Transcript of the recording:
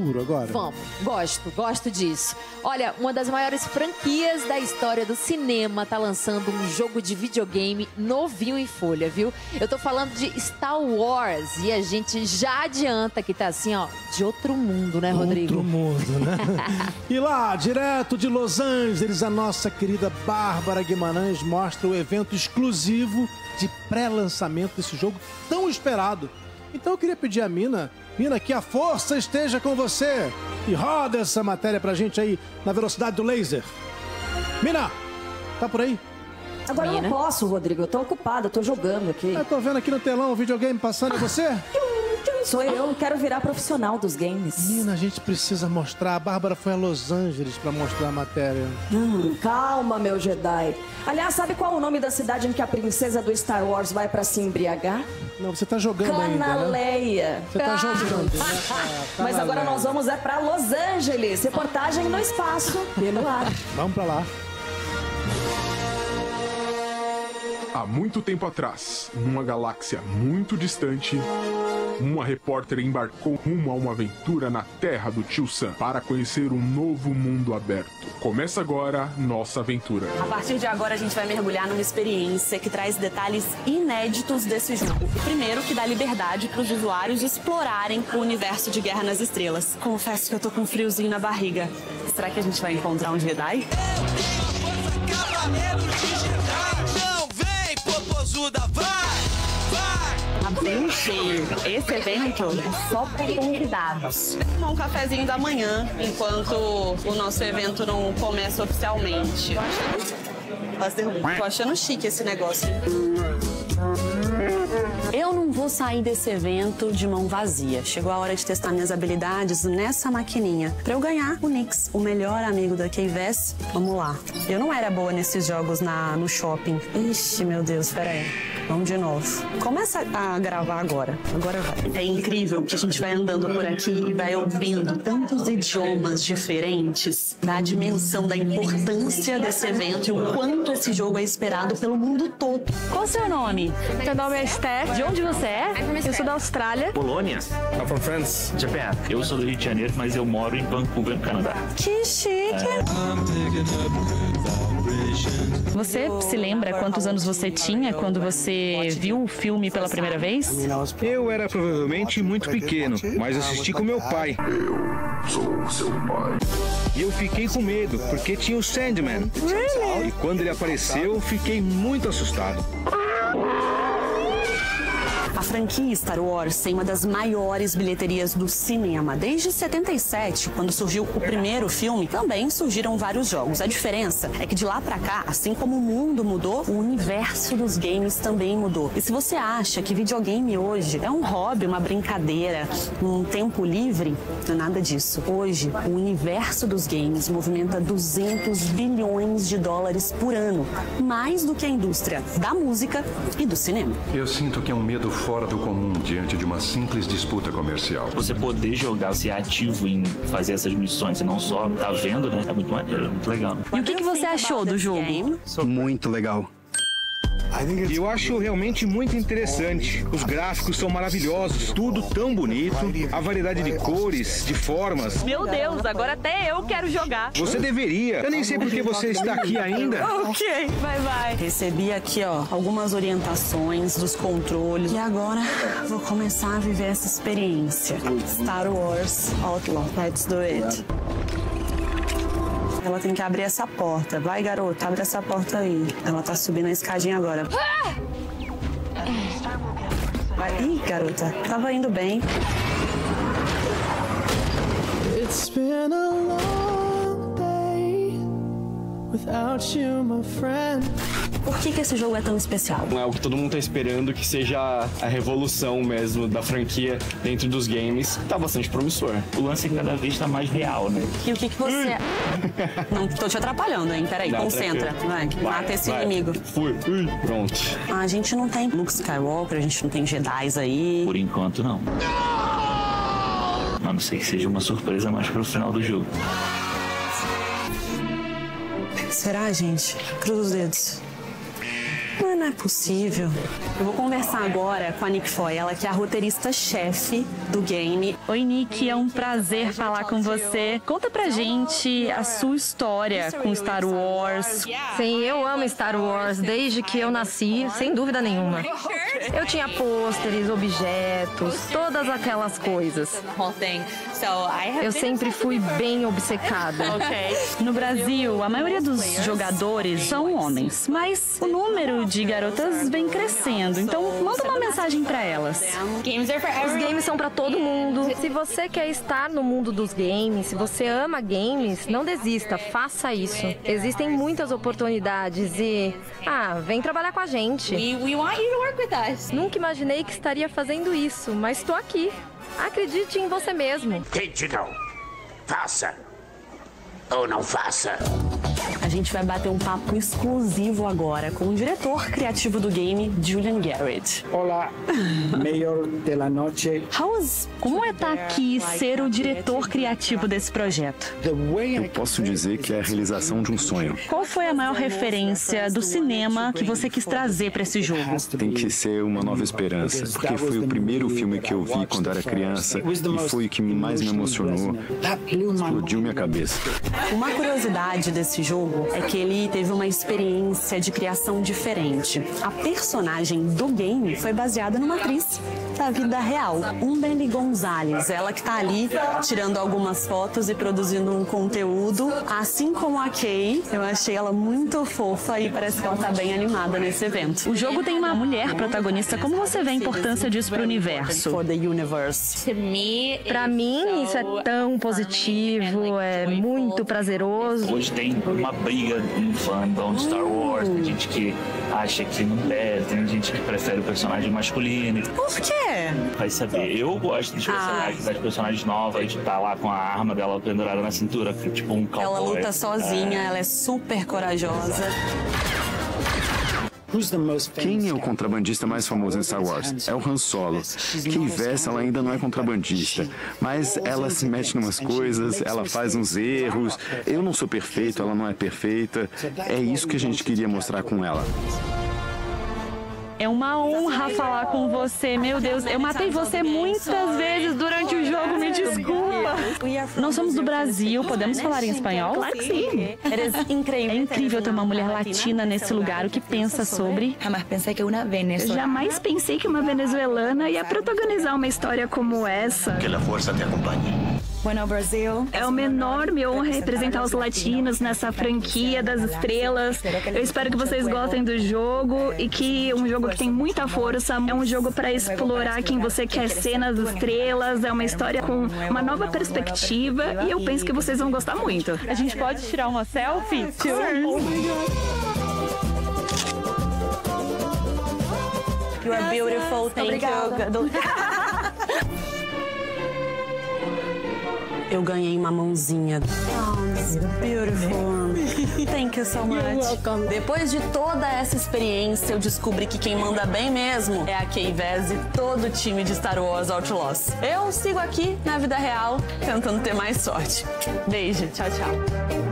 futuro agora? Vamos, gosto, gosto disso. Olha, uma das maiores franquias da história do cinema tá lançando um jogo de videogame novinho em folha, viu? Eu tô falando de Star Wars e a gente já adianta que tá assim, ó, de outro mundo, né, Rodrigo? Outro mundo, né? e lá, direto de Los Angeles, a nossa querida Bárbara Guimarães mostra o evento exclusivo de pré-lançamento desse jogo tão esperado. Então eu queria pedir a Mina, Mina, que a força esteja com você e roda essa matéria pra gente aí na velocidade do laser. Mina, tá por aí? Agora eu não posso, Rodrigo. Eu tô ocupada, eu tô jogando aqui. Eu tô vendo aqui no telão o videogame passando, é você? Sou eu, quero virar profissional dos games. Mina, a gente precisa mostrar. A Bárbara foi a Los Angeles pra mostrar a matéria. Hum, calma, meu Jedi. Aliás, sabe qual é o nome da cidade em que a princesa do Star Wars vai pra se embriagar? Não, você tá jogando ainda, né? Canaleia. Você tá jogando, né? Ah, Mas agora Canaleia. nós vamos é pra Los Angeles. Reportagem no espaço, pelo ar. Vamos pra lá. Há muito tempo atrás, numa galáxia muito distante, uma repórter embarcou rumo a uma aventura na Terra do Tio Sam para conhecer um novo mundo aberto. Começa agora nossa aventura. A partir de agora, a gente vai mergulhar numa experiência que traz detalhes inéditos desse jogo. O primeiro, que dá liberdade para os usuários explorarem o universo de Guerra nas Estrelas. Confesso que eu tô com um friozinho na barriga. Será que a gente vai encontrar um Jedi? Não vem, popozuda, vai, cheio. Esse evento é só para convidados. Tomar um cafezinho da manhã, enquanto o nosso evento não começa oficialmente. Tô achando chique esse negócio. Eu não vou sair desse evento de mão vazia. Chegou a hora de testar minhas habilidades nessa maquininha. Pra eu ganhar o Nix, o melhor amigo da K-Vest. Vamos lá. Eu não era boa nesses jogos na, no shopping. Ixi, meu Deus, peraí. Vamos de novo. Começa a gravar agora. Agora vai. É incrível que a gente vai andando por aqui e vai ouvindo tantos idiomas diferentes, da dimensão da importância desse evento e o quanto esse jogo é esperado pelo mundo todo. Qual o seu nome? Meu nome é Esther. De onde você é? Eu sou da Austrália. Polônia. I'm from France. Japan. Eu sou do Rio de Janeiro, mas eu moro em Vancouver, no Canadá. Que chique! Você se lembra quantos anos você tinha quando você viu o filme pela primeira vez? Eu era provavelmente muito pequeno, mas assisti com meu pai. Eu sou seu pai. E eu fiquei com medo, porque tinha o Sandman. E quando ele apareceu, fiquei muito assustado. A franquia Star Wars tem uma das maiores bilheterias do cinema. Desde 77, quando surgiu o primeiro filme, também surgiram vários jogos. A diferença é que de lá pra cá, assim como o mundo mudou, o universo dos games também mudou. E se você acha que videogame hoje é um hobby, uma brincadeira, um tempo livre, não é nada disso. Hoje, o universo dos games movimenta 200 bilhões de dólares por ano, mais do que a indústria da música e do cinema. Eu sinto que é um medo fora do comum diante de uma simples disputa comercial. Você poder jogar, ser ativo em fazer essas missões e não só tá vendo, né? É muito maneiro, é muito legal. E o que, que você achou do jogo? Muito legal. Eu acho realmente muito interessante. Os gráficos são maravilhosos, tudo tão bonito, a variedade de cores, de formas. Meu Deus, agora até eu quero jogar. Você deveria. Eu nem sei por que você está aqui ainda. Ok, vai, vai. Recebi aqui, ó, algumas orientações dos controles. E agora vou começar a viver essa experiência. Star Wars Outlaw. Let's do it. Ela tem que abrir essa porta. Vai, garota, abre essa porta aí. Ela tá subindo a escadinha agora. Vai. Ih, garota, tava indo bem. It's been a long Por que, que esse jogo é tão especial? É o que todo mundo tá esperando que seja a revolução mesmo da franquia dentro dos games. Tá bastante promissor. O lance cada vez tá mais real, né? E o que, que você. Não tô te atrapalhando, hein? Peraí, Não, concentra. tranquilo. Vai, mata esse vai. inimigo. Fui. Ui, Pronto. A gente não tem Luke Skywalker, a gente não tem Jedi aí. Por enquanto, não. A não ser que seja uma surpresa mais pro final do jogo. Será, gente? Cruza os dedos. Não é possível. Eu vou conversar agora com a Nick Foy, ela que é a roteirista-chefe do game. Oi, Nick, é um prazer falar com você. Conta pra gente a sua história com Star Wars. Sim, eu amo Star Wars desde que eu nasci, sem dúvida nenhuma. Eu tinha pôsteres, objetos, todas aquelas coisas. Eu sempre fui bem obcecada. No Brasil, a maioria dos jogadores são homens, mas o número de garotas vem crescendo. Então, manda uma mensagem pra elas. Os games são pra todo mundo. Se você quer estar no mundo dos games, se você ama games, não desista, faça isso. Existem muitas oportunidades e ah, vem trabalhar com a gente. Nunca imaginei que estaria fazendo isso, mas estou aqui. Acredite em você mesmo. Quente não. Faça. Ou não faça. A gente vai bater um papo exclusivo agora com o diretor criativo do game, Julian Garrett. Olá, Mayor de la Noche. Como é estar aqui e ser o diretor criativo desse projeto? Eu posso dizer que é a realização de um sonho. Qual foi a maior referência do cinema que você quis trazer pra esse jogo? Tem que ser uma nova esperança, porque foi o primeiro filme que eu vi quando era criança e foi o que mais me emocionou. Explodiu minha cabeça. Uma curiosidade desse jogo é que ele teve uma experiência de criação diferente. A personagem do game foi baseada numa atriz da vida real, Umbeli Gonzalez. Ela que tá ali tirando algumas fotos e produzindo um conteúdo, assim como a Kay. Eu achei ela muito fofa e parece que ela tá bem animada nesse evento. O jogo tem uma mulher protagonista. Como você vê a importância disso pro universo? Pra mim, isso é tão positivo, é muito prazeroso. Hoje tem uma briga no fandom de Star Wars. Tem gente que acha que não deve, tem gente que prefere o personagem masculino. Por quê? Vai saber. Eu gosto dos personagens, das personagens novas, de estar lá com a arma dela pendurada na cintura, tipo um cowboy. Ela luta sozinha, ela é super corajosa. Quem é o contrabandista mais famoso em Star Wars? É o Han Solo. Kay Vess, ela ainda não é contrabandista, mas ela se mete em umas coisas, ela faz uns erros. Eu não sou perfeito, ela não é perfeita. É isso que a gente queria mostrar com ela. É uma honra falar com você. Meu Deus, eu matei você muitas vezes durante o jogo, me desculpa. Nós somos do Brasil, podemos falar em espanhol? Claro que sim. É incrível ter uma mulher latina nesse lugar. O que pensa sobre? Jamais pensei que uma venezuelana. Jamais pensei que uma venezuelana ia protagonizar uma história como essa. Que a força te acompanhe. É uma enorme honra representar os latinos nessa franquia das estrelas. Eu espero que vocês gostem do jogo e que um jogo que tem muita força, é um jogo para explorar quem você quer ser nas estrelas, é uma história com uma nova perspectiva e eu penso que vocês vão gostar muito. A gente pode tirar uma selfie? You are beautiful, thank you. Eu ganhei uma mãozinha. Oh, beautiful. Thank you so much. Depois de toda essa experiência, eu descobri que quem manda bem mesmo é a Kay Vez e todo o time de Star Wars Outlaws. Eu sigo aqui na vida real, tentando ter mais sorte. Beijo, tchau, tchau.